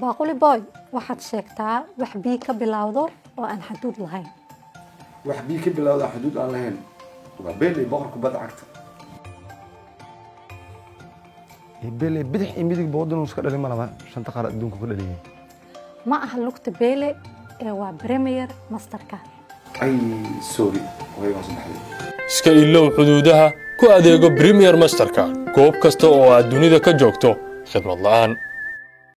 baaquli boy waxaad sheegtaa wax bii ka bilowdo oo aan xaduud lahayn. Wax bii ka bilowda xuduud aan lahayn? Waa beeley boqorka badda cagta. Bele bidix iyo midigba waddan iska dhalin malaba shanta qaar adduunka ku dhaliyay. Ma aha lugta beele ee waa premier masterka. Ay sorry. Way waa saddexday iska ilow xuduudaha ku adeego premier masterka. Goob kasta oo aad dunida ka joogto khidmad la'aan.